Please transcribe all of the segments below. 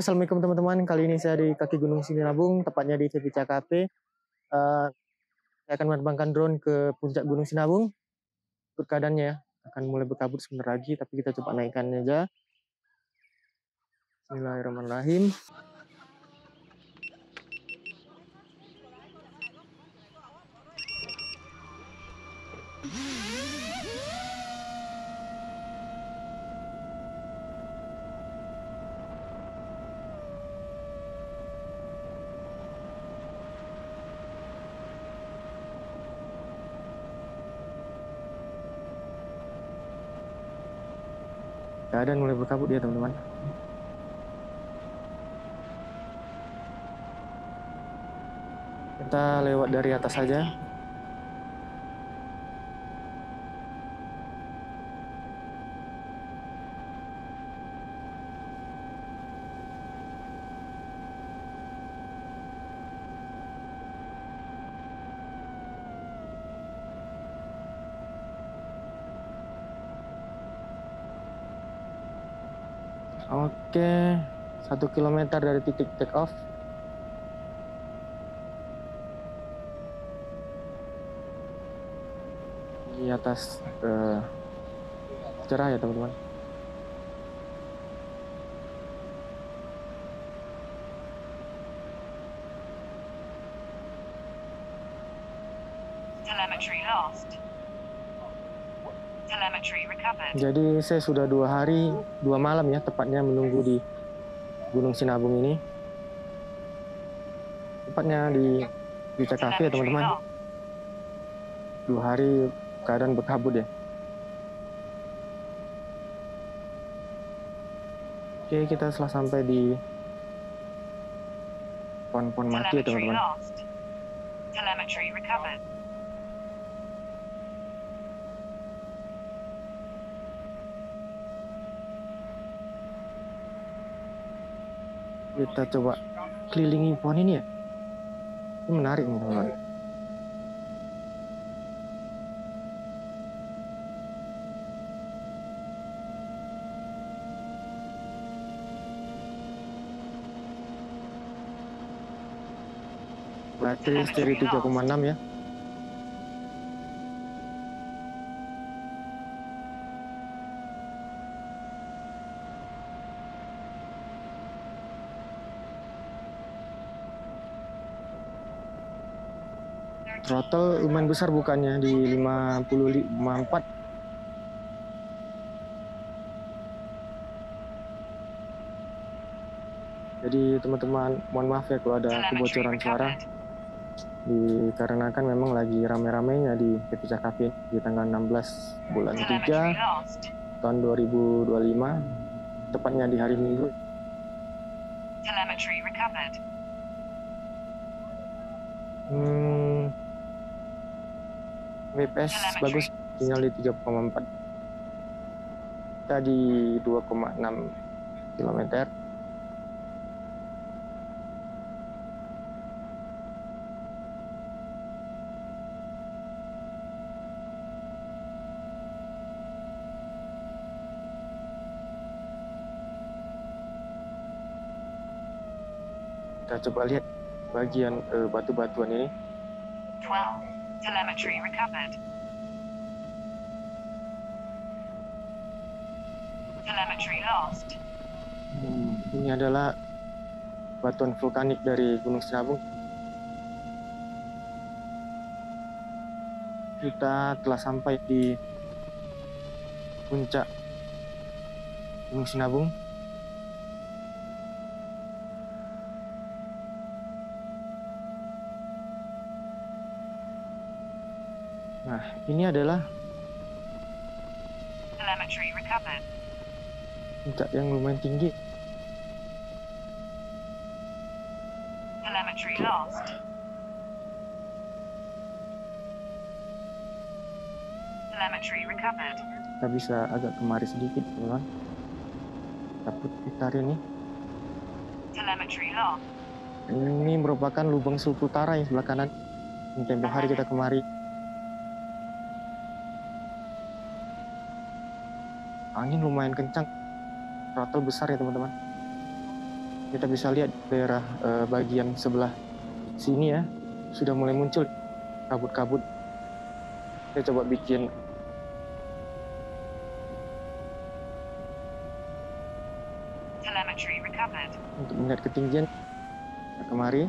assalamualaikum teman-teman. Kali ini saya di kaki Gunung Sinabung, tepatnya di CPCKP. Uh, saya akan menerbangkan drone ke puncak Gunung Sinabung. Ikut keadaannya ya, akan mulai berkabut sebentar lagi, tapi kita coba naikkan aja. Bismillahirrahmanirrahim. Keadaan mulai berkabut ya teman-teman. Kita lewat dari atas saja Oke, satu kilometer dari titik take off. Di atas uh, cerah ya teman-teman. Telemetry lost. Jadi saya sudah dua hari, dua malam ya tepatnya menunggu di Gunung Sinabung ini. Tepatnya di di Cafe ya teman-teman. Dua hari keadaan berkabut ya. Oke kita setelah sampai di pon-pon mati ya teman-teman. Telemetry recovered. Kita coba kelilingi pohon ini ya. Ini menarik nih teman-teman. Baterai seri 3,6 ya throttle lumayan besar bukannya di 54 jadi teman-teman mohon maaf ya kalau ada kebocoran suara. Dikarenakan memang lagi rame-ramenya di Kepica Cafe di tanggal 16 bulan 3 tahun 2025 tepatnya di hari Minggu. Hmm, WPS bagus. Sinyal di 3,4 kita di 2,6 km kita coba lihat bagian uh, batu-batuan ini. 12 Telemetry recovered. Telemetry lost. Hmm, ini adalah batuan vulkanik dari Gunung Sinabung. Kita telah sampai di puncak Gunung Sinabung. Ini adalah. Puncak yang lumayan tinggi. Telemetry lost. Telemetry recovered. Kita bisa agak kemari sedikit, teman. Kita putar ini. Telemetry lost. Ini merupakan lubang sulfutara yang sebelah kanan. Tempo hari kita kemari angin lumayan kencang. Throttle besar ya teman-teman. Kita bisa lihat daerah uh, bagian sebelah sini ya. Sudah mulai muncul kabut-kabut. Saya coba bikin untuk melihat ketinggian kemari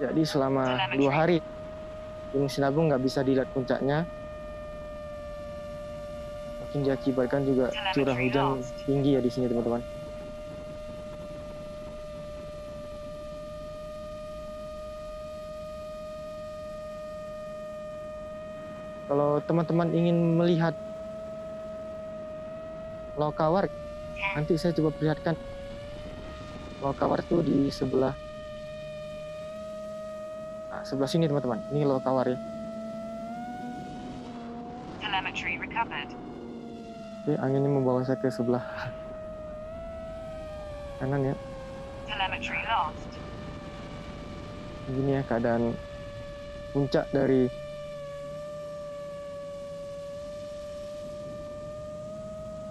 jadi selama dua hari Gunung Sinabung nggak bisa dilihat puncaknya. Mungkin diakibatkan juga curah hujan tinggi ya di sini teman-teman. Kalau teman-teman ingin melihat lokawar nanti saya coba perlihatkan lokawar itu di sebelah nah, sebelah sini teman-teman ini lokawar ya Oke, anginnya membawa saya ke sebelah kanan ya begini ya keadaan puncak dari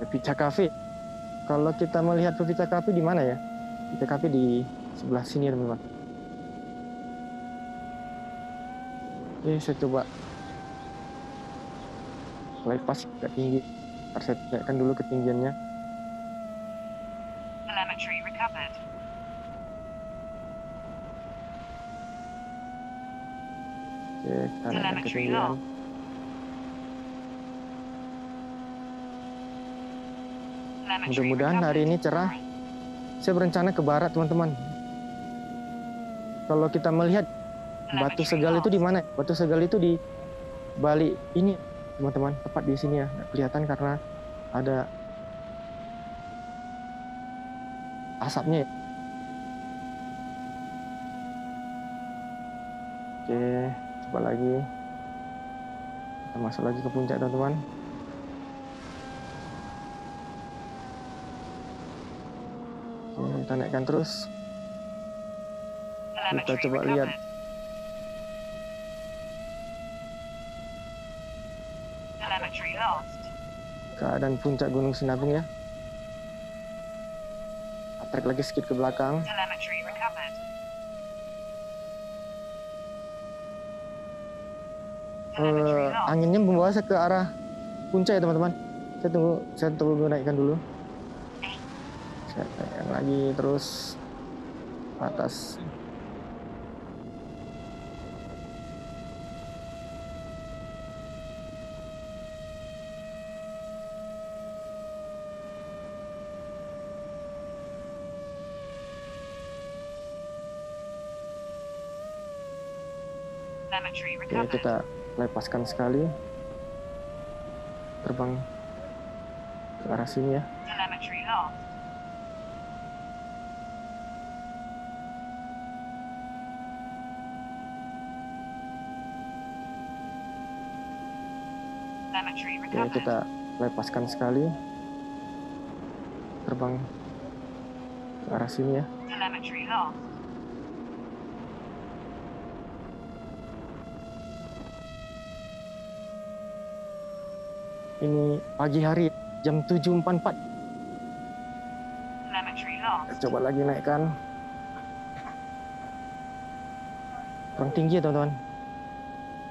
Pizza Cafe. Kalau kita melihat Pizza Cafe di mana ya? Pizza Cafe di sebelah sini teman-teman. Oke, saya coba lepas agak tinggi. Ntar saya naikkan dulu ketinggiannya. Telemetry recovered. Oke, kita naikkan ketinggian. Mudah-mudahan hari ini cerah. Saya berencana ke barat, teman-teman. Kalau kita melihat batu segal itu di mana? Batu segal itu di balik ini, teman-teman. Tepat di sini ya. Nggak kelihatan karena ada asapnya. Oke, coba lagi. Kita masuk lagi ke puncak, teman-teman. kita naikkan terus kita coba lihat keadaan puncak Gunung Sinabung ya. Tarik lagi sedikit ke belakang. Uh, anginnya membawa saya ke arah puncak ya teman-teman. Saya tunggu saya tunggu naikkan dulu. Yang lagi terus atas Oke, kita lepaskan sekali terbang ke arah sini ya. Oke, kita lepaskan sekali. Terbang ke arah sini ya. Ini pagi hari jam 7.44. Coba lagi naikkan. Kurang tinggi ya teman-teman.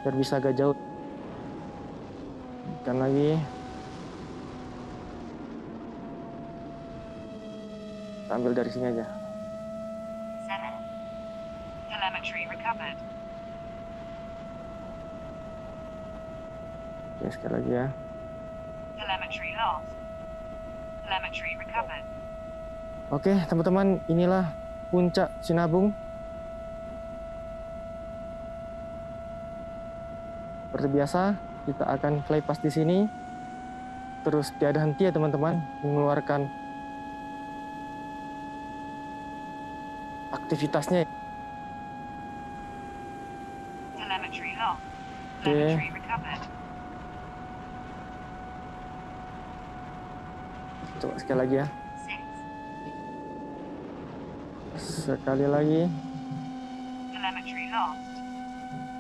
Biar bisa agak jauh tekan lagi ambil dari sini aja Oke, sekali lagi ya. Oke, teman-teman, inilah puncak Sinabung. Seperti biasa, kita akan flypass di sini. Terus tiada henti ya teman-teman mengeluarkan aktivitasnya. Oke. Okay. Coba sekali lagi ya. Sekali lagi.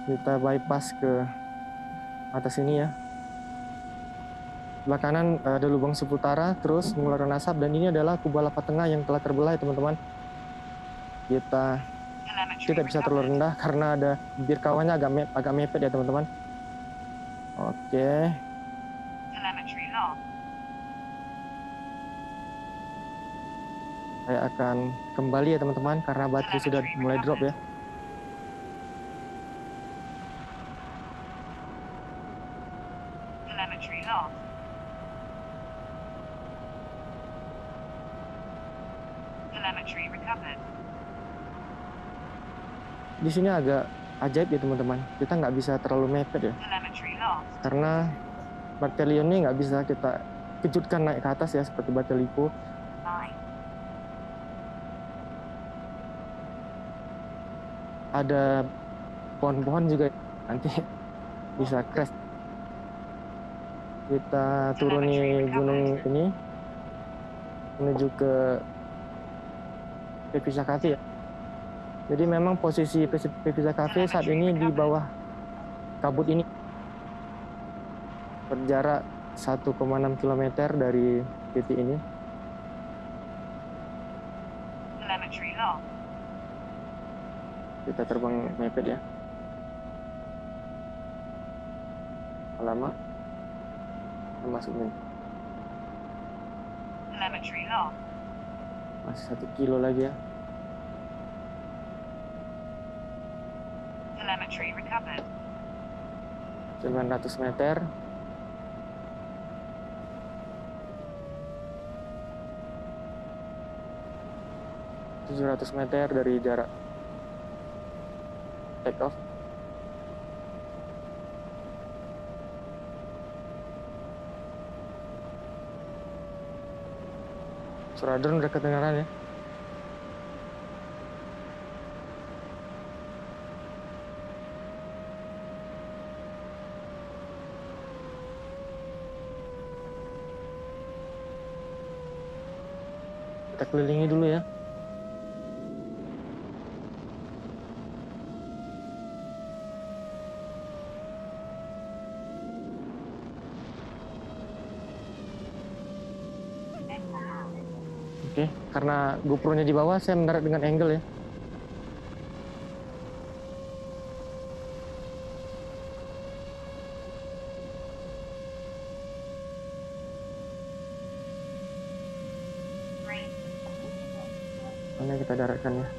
Kita bypass ke atas ini ya sebelah kanan eh, ada lubang seputara terus mengeluarkan asap dan ini adalah kubah lava tengah yang telah terbelah ya teman-teman kita tidak bisa terlalu rendah karena ada bibir kawahnya agak me agak mepet ya teman-teman oke saya akan kembali ya teman-teman karena baterai sudah mulai drop ya. Di sini agak ajaib ya teman-teman. Kita nggak bisa terlalu mepet ya. Karena Bartelion ini nggak bisa kita kejutkan naik ke atas ya seperti Bartelipo. Ada pohon-pohon juga nanti bisa crash. Kita turuni gunung ini menuju ke Pevisa Cafe ya. Jadi memang posisi Pevisa Cafe saat ini di bawah kabut ini berjarak 1,6 km dari titik ini. Kita terbang mepet ya. Lama. Masuk ini. Masih satu kilo lagi ya. Telemetry recovered. 900 meter. tujuh ratus meter dari jarak take off. Suara drone udah kedengaran ya? Kita kelilingi dulu ya Oke, karena GoPro-nya di bawah, saya mendarat dengan angle ya. Mana kita daratkan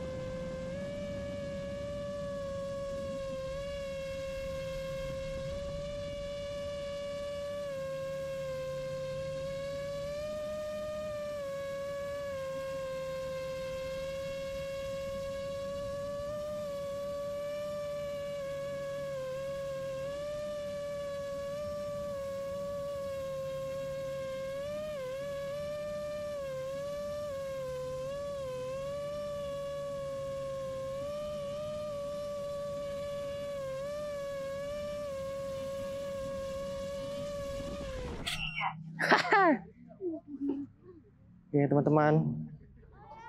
Oke teman-teman,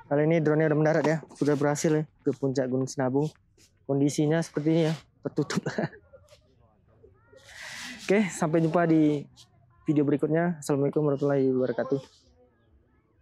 kali ini drone-nya udah mendarat ya, sudah berhasil ya ke puncak Gunung Sinabung. Kondisinya seperti ini ya, tertutup. Oke, sampai jumpa di video berikutnya. Assalamualaikum warahmatullahi wabarakatuh.